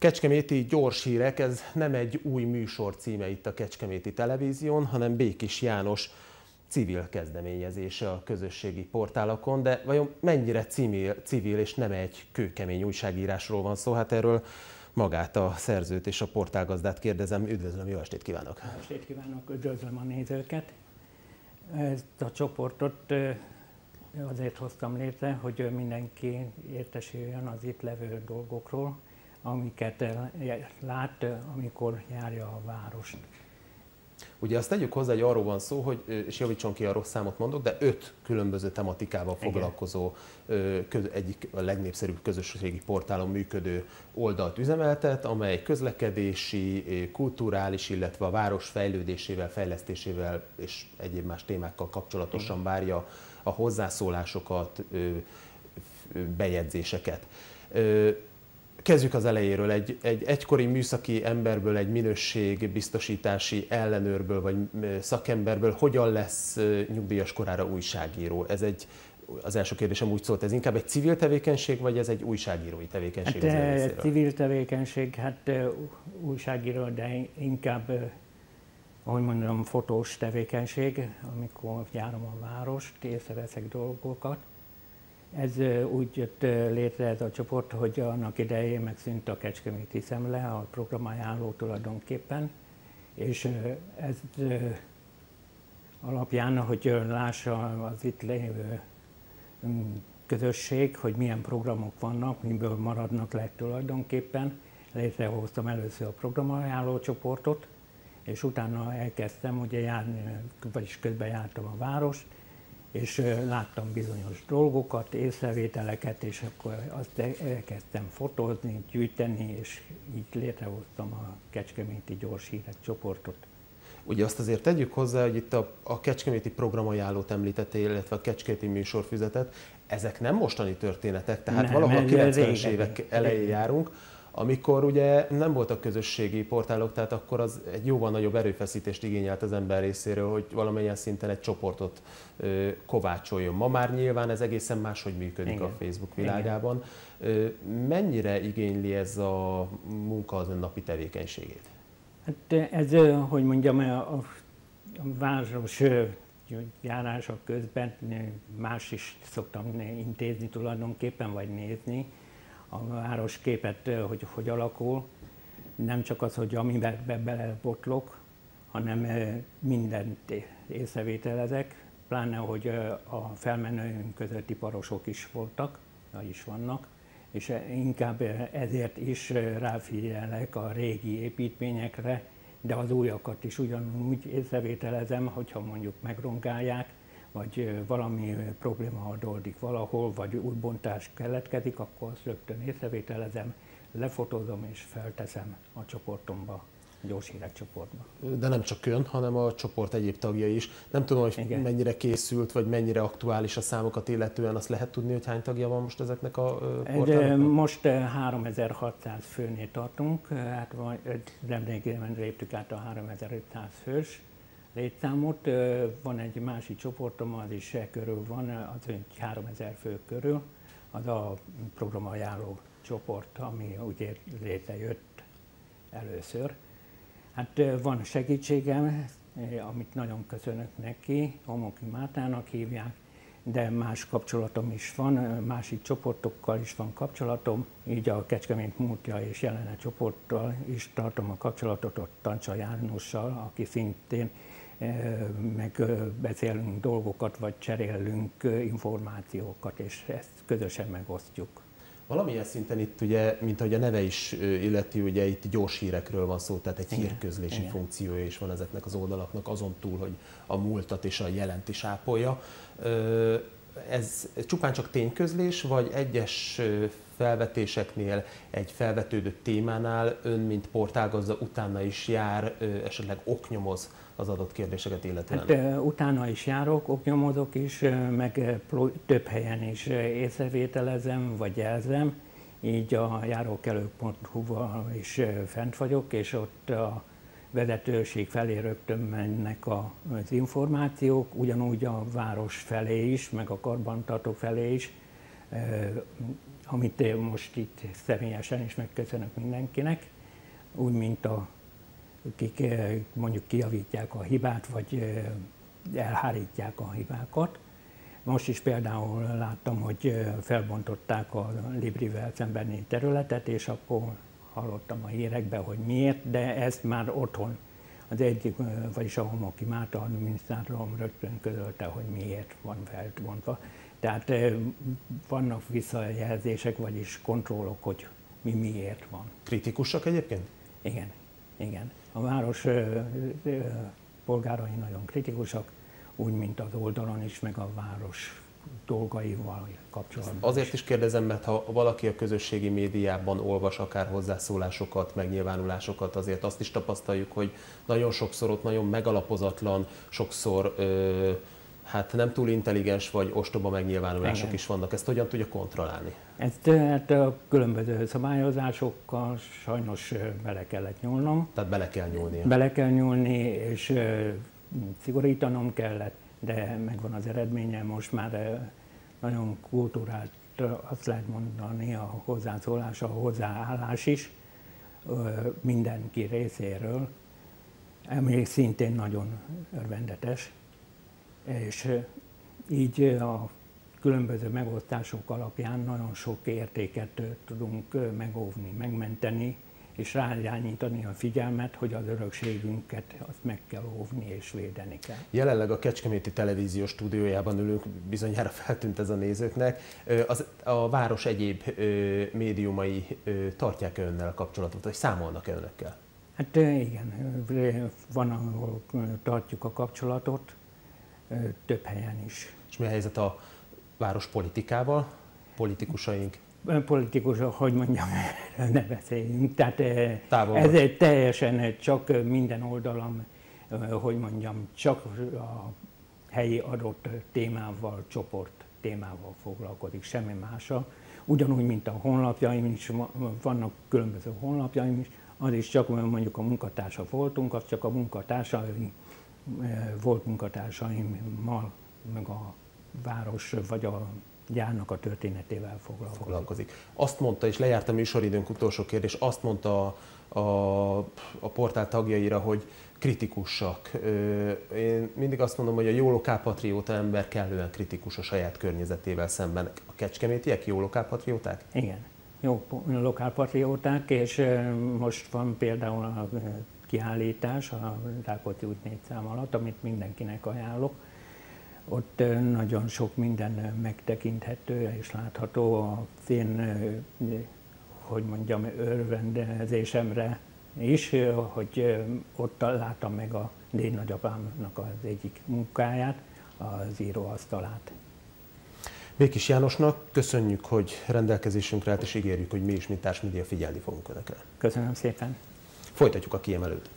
Kecskeméti gyors hírek, ez nem egy új műsor címe itt a Kecskeméti Televízión, hanem Békis János civil kezdeményezése a közösségi portálokon, de vajon mennyire civil, civil és nem egy kőkemény újságírásról van szó? Hát erről magát a szerzőt és a portálgazdát kérdezem. Üdvözlöm, jó estét kívánok! Jó estét kívánok, üdvözlöm a nézőket! Ezt a csoportot azért hoztam létre, hogy mindenki értesüljön az itt levő dolgokról, amiket lát, amikor járja a várost. Ugye azt tegyük hozzá, hogy arról van szó, hogy, és javítson ki a rossz számot mondok, de öt különböző tematikával foglalkozó egyik a legnépszerűbb közösségi portálon működő oldalt üzemeltet, amely közlekedési, kulturális, illetve a város fejlődésével, fejlesztésével és egyéb más témákkal kapcsolatosan várja a hozzászólásokat, bejegyzéseket. Kezdjük az elejéről. Egy, egy egykori műszaki emberből, egy minőségbiztosítási ellenőrből vagy szakemberből hogyan lesz nyugdíjas korára újságíró? Ez egy, az első kérdésem úgy szólt, ez inkább egy civil tevékenység, vagy ez egy újságírói tevékenység? Hát, az civil tevékenység, hát újságíró, de inkább, ahogy mondom, fotós tevékenység, amikor járom a várost, észreveszek dolgokat ez úgy jött létre ez a csoport, hogy annak idején megszűnt a Kecskeméti Szemle, a programajánló tulajdonképpen, és ez alapján, hogy lássa az itt lévő közösség, hogy milyen programok vannak, miből maradnak le tulajdonképpen. Létrehoztam először a programajánló csoportot, és utána elkezdtem ugye járni, vagyis közben jártam a várost, és láttam bizonyos dolgokat, észrevételeket, és akkor azt elkezdtem fotózni, gyűjteni, és így létrehoztam a Kecskeméti Gyors Hírek csoportot. Ugye azt azért tegyük hozzá, hogy itt a, a Kecskeméti programajánlót említettél, illetve a Kecskeméti műsorfüzetet, ezek nem mostani történetek, tehát nem, valahol a 90-es évek elején járunk, amikor ugye nem voltak közösségi portálok, tehát akkor az egy jóval nagyobb erőfeszítést igényelt az ember részéről, hogy valamilyen szinten egy csoportot ö, kovácsoljon. Ma már nyilván ez egészen máshogy működik Igen. a Facebook világában. Igen. Mennyire igényli ez a munka az ön napi tevékenységét? Hát ez, hogy mondjam, a, a város járások közben más is szoktam intézni tulajdonképpen, vagy nézni, a városképet, hogy hogy alakul. Nem csak az, hogy amiben be belebotlok, hanem mindent észrevételezek, pláne, hogy a felmenőink között iparosok is voltak, is vannak, és inkább ezért is ráfigyelek a régi építményekre, de az újakat is ugyanúgy észrevételezem, hogyha mondjuk megrongálják, vagy valami probléma adódik valahol, vagy útbontás keletkezik, akkor azt rögtön észrevételezem, lefotózom és felteszem a csoportomba gyors hírek csoportba. De nem csak ön, hanem a csoport egyéb tagjai is. Nem tudom, hogy Igen. mennyire készült, vagy mennyire aktuális a számokat illetően, azt lehet tudni, hogy hány tagja van most ezeknek a portáloknak? Most 3600 főnél tartunk, hát nemrégiben léptük át a 3500 fős létszámot. Van egy másik csoportom, az is körül van, az 3000 fő körül, az a programajánló csoport, ami ugye létrejött először. Hát van segítségem, amit nagyon köszönök neki, Homoki Mátának hívják, de más kapcsolatom is van, másik csoportokkal is van kapcsolatom, így a Kecskemét múltja és jelene csoporttal is tartom a kapcsolatot, ott Tancsa Jánossal, aki szintén meg beszélünk dolgokat, vagy cserélünk információkat, és ezt közösen megosztjuk. Valamilyen szinten itt ugye, mint ahogy a neve is illeti, ugye itt gyors hírekről van szó, tehát egy Igen. hírközlési Igen. funkciója is van ezeknek az oldalaknak, azon túl, hogy a múltat és a jelent is ápolja. Ez csupán csak tényközlés, vagy egyes felvetéseknél, egy felvetődő témánál ön, mint portálgazda utána is jár, esetleg oknyomoz az adott kérdéseket illetően? Hát, utána is járok, oknyomozok is, meg több helyen is észrevételezem, vagy jelzem. Így a járókelők.hu-val is fent vagyok, és ott a vezetőség felé rögtön mennek az információk, ugyanúgy a város felé is, meg a karbantartók felé is amit most itt személyesen is megköszönök mindenkinek, úgy, mint a, akik mondjuk kiavítják a hibát, vagy elhárítják a hibákat. Most is például láttam, hogy felbontották a Librivel szembeni területet, és akkor hallottam a hírekben, hogy miért, de ez már otthon az egyik, vagyis a Homoki Máta adminisztrátorom rögtön közölte, hogy miért van felbontva. Tehát vannak visszajelzések, vagyis kontrollok, hogy mi miért van. Kritikusak egyébként? Igen, igen. A város polgárai nagyon kritikusak, úgy, mint az oldalon is, meg a város dolgaival kapcsolatban. Azért is kérdezem, mert ha valaki a közösségi médiában olvas akár hozzászólásokat, megnyilvánulásokat, azért azt is tapasztaljuk, hogy nagyon sokszor ott nagyon megalapozatlan, sokszor ö, hát nem túl intelligens vagy ostoba megnyilvánulások Igen. is vannak. Ezt hogyan tudja kontrollálni? Ezt hát a különböző szabályozásokkal sajnos bele kellett nyúlnom. Tehát bele kell nyúlni. Bele kell nyúlni, és szigorítanom kellett, de megvan az eredménye, most már nagyon kultúrált, azt lehet mondani, a hozzászólás, a hozzáállás is mindenki részéről, ami szintén nagyon örvendetes, és így a különböző megosztások alapján nagyon sok értéket tudunk megóvni, megmenteni, és ráirányítani a figyelmet, hogy az örökségünket azt meg kell óvni és védeni kell. Jelenleg a Kecskeméti Televíziós stúdiójában ülünk, bizonyára feltűnt ez a nézőknek. Az, a város egyéb médiumai tartják önnel kapcsolatot, vagy számolnak önökkel? Hát igen, van, ahol tartjuk a kapcsolatot, több helyen is. És mi a helyzet a város politikával, politikusaink? Politikus, hogy mondjam, ne beszéljünk. Tehát Távol. ez egy teljesen csak minden oldalon, hogy mondjam, csak a helyi adott témával, csoport témával foglalkozik, semmi mással. Ugyanúgy, mint a honlapjaim is, vannak különböző honlapjaim is, az is csak mondjuk a munkatársa voltunk, az csak a munkatársaim, volt munkatársaimmal, meg a város vagy a gyárnak a történetével foglalkozik. foglalkozik. Azt mondta, és lejárt a műsoridőnk utolsó kérdés, azt mondta a, a, a portál tagjaira, hogy kritikusak. Én mindig azt mondom, hogy a jó lokálpatrióta ember kellően kritikus a saját környezetével szemben. A kecskemétiek jó lokálpatrióták? Igen, jó lokálpatrióták, és most van például a kiállítás a Rákóczi út négy szám alatt, amit mindenkinek ajánlok ott nagyon sok minden megtekinthető és látható a én, hogy mondjam, örvendezésemre is, hogy ott láttam meg a déd nagyapámnak az egyik munkáját, az íróasztalát. Békis Jánosnak köszönjük, hogy rendelkezésünkre állt, és ígérjük, hogy mi is, mint társmédia figyelni fogunk Önökre. Köszönöm szépen. Folytatjuk a kiemelőt.